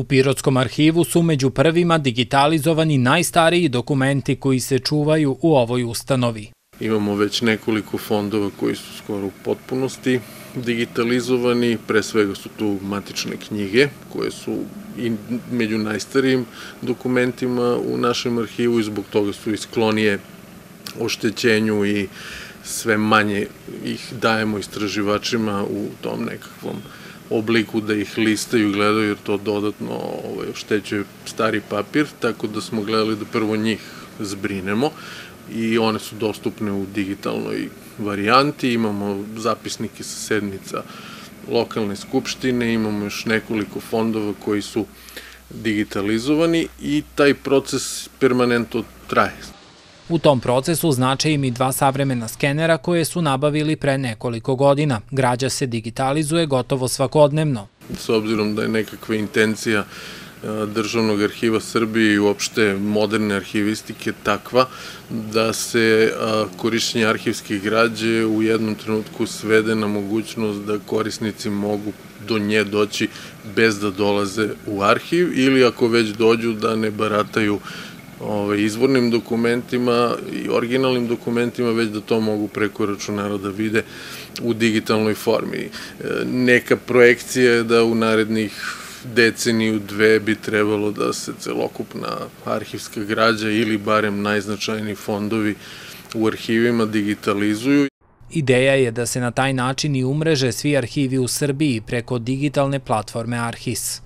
U Pirotskom arhivu su među prvima digitalizovani najstariji dokumenti koji se čuvaju u ovoj ustanovi. Imamo već nekoliko fondova koji su skoro u potpunosti digitalizovani, pre svega su tu matične knjige koje su i među najstarijim dokumentima u našem arhivu i zbog toga su isklonije oštećenju i sve manje ih dajemo istraživačima u tom nekakvom obliku da ih listaju i gledaju jer to dodatno ovaj, oštećuje stari papir, tako da smo gledali da prvo njih zbrinemo i one su dostupne u digitalnoj varijanti, imamo zapisnike sa sednica lokalne skupštine, imamo još nekoliko fondova koji su digitalizovani i taj proces permanentno traje. U tom procesu znače im i dva savremena skenera koje su nabavili pre nekoliko godina. Građa se digitalizuje gotovo svakodnevno. S obzirom da je nekakva intencija Državnog arhiva Srbije i uopšte moderne arhivistike takva da se korišćenje arhivskih građe u jednom trenutku svede na mogućnost da korisnici mogu do nje doći bez da dolaze u arhiv ili ako već dođu da ne barataju ovaj, izvornim dokumentima i originalnim dokumentima, već da to mogu preko računara da vide u digitalnoj formi. E, neka projekcija je da u narednih deceniju dve bi trebalo da se celokupna arhivska građa ili barem najznačajniji fondovi u arhivima digitalizuju. Ideja je da se na taj način i umreže svi arhivi u Srbiji preko digitalne platforme Arhis.